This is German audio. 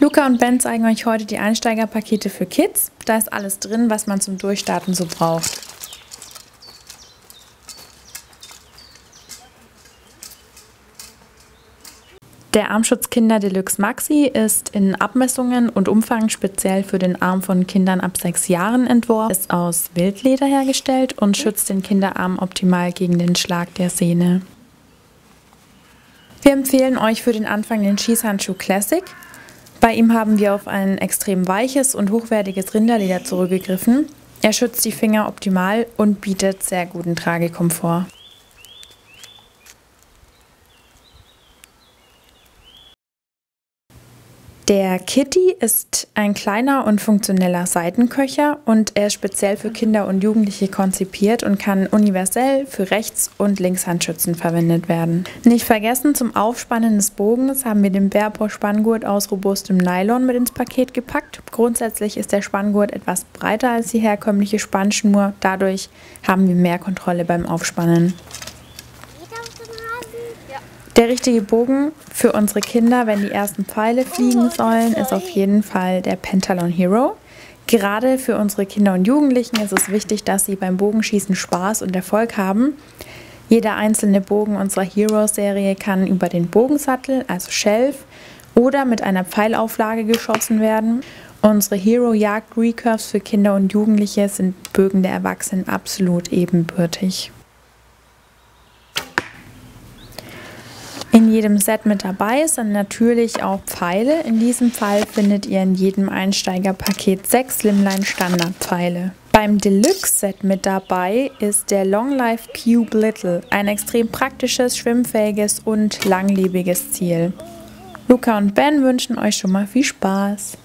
Luca und Ben zeigen euch heute die Einsteigerpakete für Kids. Da ist alles drin, was man zum Durchstarten so braucht. Der Armschutz Kinder Deluxe Maxi ist in Abmessungen und Umfang speziell für den Arm von Kindern ab sechs Jahren entworfen, ist aus Wildleder hergestellt und schützt den Kinderarm optimal gegen den Schlag der Sehne. Wir empfehlen euch für den Anfang den Schießhandschuh Classic. Bei ihm haben wir auf ein extrem weiches und hochwertiges Rinderleder zurückgegriffen. Er schützt die Finger optimal und bietet sehr guten Tragekomfort. Der Kitty ist ein kleiner und funktioneller Seitenköcher und er ist speziell für Kinder und Jugendliche konzipiert und kann universell für Rechts- und Linkshandschützen verwendet werden. Nicht vergessen, zum Aufspannen des Bogens haben wir den Bärpo Spanngurt aus robustem Nylon mit ins Paket gepackt. Grundsätzlich ist der Spanngurt etwas breiter als die herkömmliche Spannschnur, dadurch haben wir mehr Kontrolle beim Aufspannen. Der richtige Bogen für unsere Kinder, wenn die ersten Pfeile fliegen sollen, ist auf jeden Fall der Pentalon Hero. Gerade für unsere Kinder und Jugendlichen ist es wichtig, dass sie beim Bogenschießen Spaß und Erfolg haben. Jeder einzelne Bogen unserer Hero-Serie kann über den Bogensattel, also Shelf, oder mit einer Pfeilauflage geschossen werden. Unsere Hero Jagd Recurves für Kinder und Jugendliche sind Bögen der Erwachsenen absolut ebenbürtig. In jedem Set mit dabei sind natürlich auch Pfeile. In diesem Fall findet ihr in jedem Einsteigerpaket sechs Slimline Standardpfeile. Beim Deluxe-Set mit dabei ist der Long Life Cube Little, ein extrem praktisches, schwimmfähiges und langlebiges Ziel. Luca und Ben wünschen euch schon mal viel Spaß.